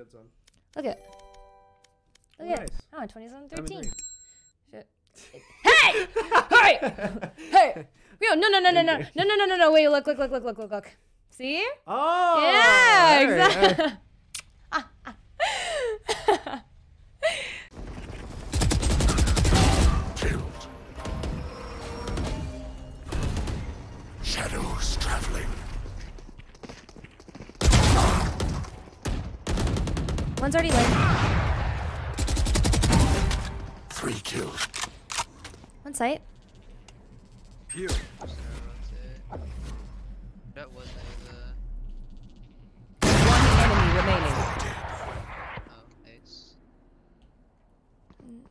Heads on. Look at. Oh, Look at. nice. Oh, 27, 13. Shit. hey! hey! Hey! Yo, no, no, no, no, no, no, no, no, no, no. Wait, look, look, look, look, look, look, look. See? Oh. yeah, right, right. One's already lit. Three kills. One sight. Pew. That was a... Uh, One enemy remaining. Oh, ace. Mm.